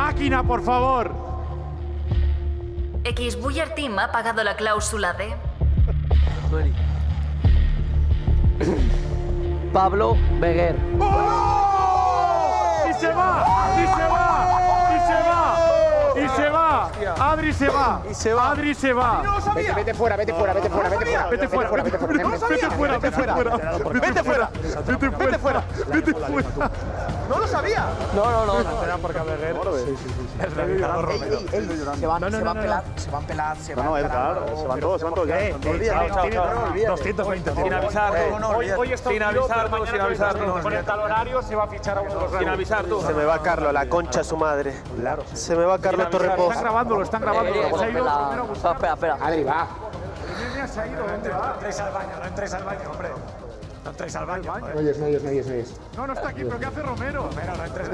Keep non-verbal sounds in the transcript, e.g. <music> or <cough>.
Máquina, por favor. X Buller Team ha pagado la cláusula de. <coughs> Pablo Beguer. ¡Y se va! ¡Y se va! ¡Y se va! ¡Y se va! Adri se va. Y se va. Adri se va. Vete fuera, vete fuera, vete fuera, vete fuera. Vete fuera, vete fuera. Vete fuera, vete fuera. Vete fuera. Vete fuera. Vete fuera. Vete fuera. No lo sabía. No, no, no. Se van, se van pelar, se van pelar, se van No, pelar. Edgar, se van todos, se van todos. No olvides. 220. Sin avisar, Hoy, hoy está sin avisar, sin avisar, con- tú. Con el talonario se va a fichar a uno de los Sin avisar tú. Se me va Carlos, la concha a su madre. Se me va Carlos avisar. Torrepoz. Están grabando, lo están grabando. Eh, Se ha ido espera, a espera. Adri, va. Se ha ido, ¿dónde va? entréis al baño, no entréis al baño, hombre. No entréis al baño. No oyes, no oyes, no oyes, no oyes. No, no está aquí, pero ¿qué hace Romero? Pero no entréis